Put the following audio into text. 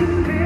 you.